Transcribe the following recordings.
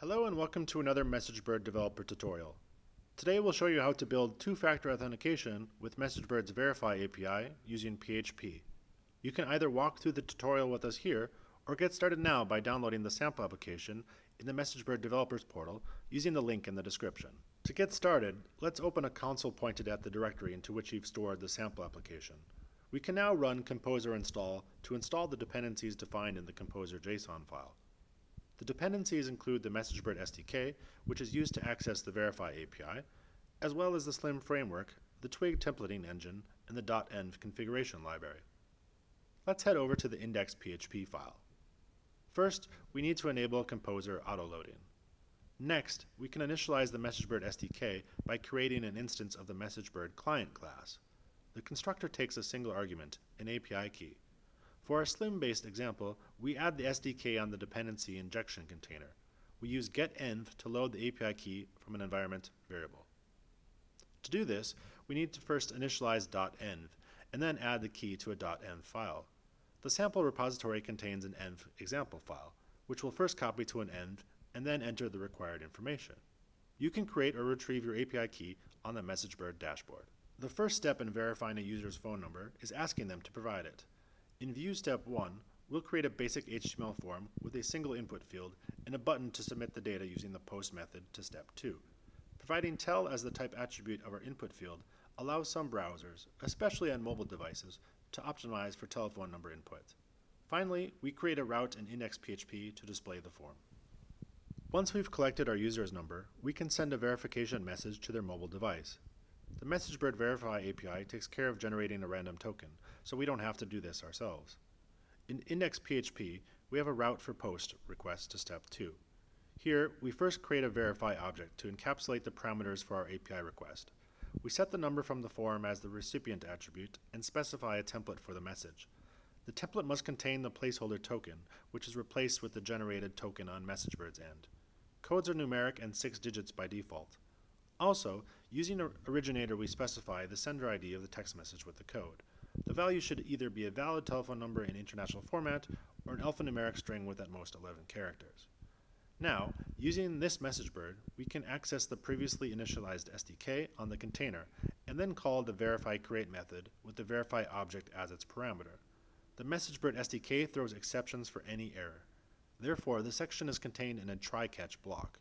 Hello and welcome to another MessageBird developer tutorial. Today we'll show you how to build two-factor authentication with MessageBird's Verify API using PHP. You can either walk through the tutorial with us here or get started now by downloading the sample application in the MessageBird Developers Portal using the link in the description. To get started, let's open a console pointed at the directory into which you've stored the sample application. We can now run composer install to install the dependencies defined in the composer JSON file. The dependencies include the MessageBird SDK, which is used to access the Verify API, as well as the Slim framework, the Twig templating engine, and the .env configuration library. Let's head over to the index.php file. First, we need to enable Composer autoloading. Next, we can initialize the MessageBird SDK by creating an instance of the MessageBird client class. The constructor takes a single argument, an API key. For our Slim-based example, we add the SDK on the dependency injection container. We use getEnv to load the API key from an environment variable. To do this, we need to first initialize .env and then add the key to a .env file. The sample repository contains an env example file, which we'll first copy to an env and then enter the required information. You can create or retrieve your API key on the MessageBird dashboard. The first step in verifying a user's phone number is asking them to provide it. In View Step 1, we'll create a basic HTML form with a single input field and a button to submit the data using the post method to Step 2. Providing tel as the type attribute of our input field allows some browsers, especially on mobile devices, to optimize for telephone number input. Finally, we create a route in index.php to display the form. Once we've collected our user's number, we can send a verification message to their mobile device. The MessageBird Verify API takes care of generating a random token, so we don't have to do this ourselves. In index.php, we have a route for post request to step 2. Here, we first create a verify object to encapsulate the parameters for our API request. We set the number from the form as the recipient attribute and specify a template for the message. The template must contain the placeholder token, which is replaced with the generated token on MessageBird's end. Codes are numeric and six digits by default. Also, using an originator we specify the sender ID of the text message with the code. The value should either be a valid telephone number in international format or an alphanumeric string with at most 11 characters. Now, using this MessageBird, we can access the previously initialized SDK on the container and then call the verify create method with the verify object as its parameter. The MessageBird SDK throws exceptions for any error. Therefore, the section is contained in a try-catch block.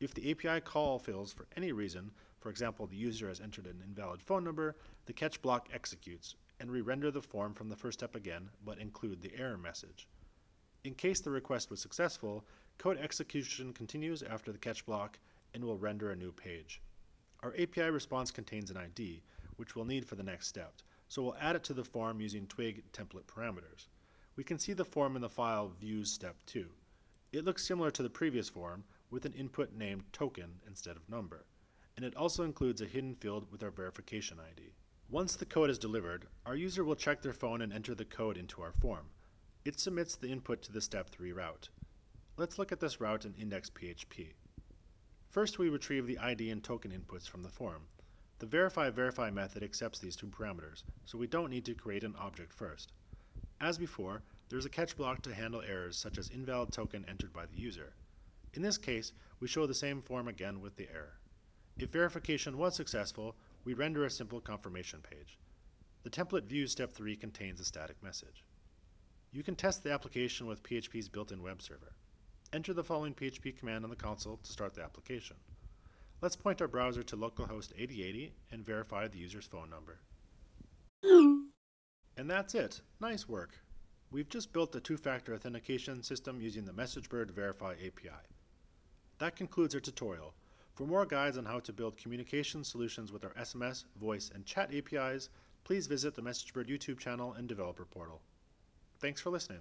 If the API call fails for any reason, for example, the user has entered an invalid phone number, the catch block executes and re-render the form from the first step again, but include the error message. In case the request was successful, code execution continues after the catch block and will render a new page. Our API response contains an ID, which we'll need for the next step, so we'll add it to the form using Twig template parameters. We can see the form in the file views step 2. It looks similar to the previous form, with an input named token instead of number, and it also includes a hidden field with our verification ID. Once the code is delivered, our user will check their phone and enter the code into our form. It submits the input to the step 3 route. Let's look at this route in index.php. First, we retrieve the ID and token inputs from the form. The verify verify method accepts these two parameters, so we don't need to create an object first. As before, there's a catch block to handle errors such as invalid token entered by the user. In this case, we show the same form again with the error. If verification was successful, we render a simple confirmation page. The template view step 3 contains a static message. You can test the application with PHP's built-in web server. Enter the following PHP command on the console to start the application. Let's point our browser to localhost 8080 and verify the user's phone number. And that's it. Nice work. We've just built a two-factor authentication system using the MessageBird Verify API. That concludes our tutorial. For more guides on how to build communication solutions with our SMS, voice, and chat APIs, please visit the MessageBird YouTube channel and developer portal. Thanks for listening.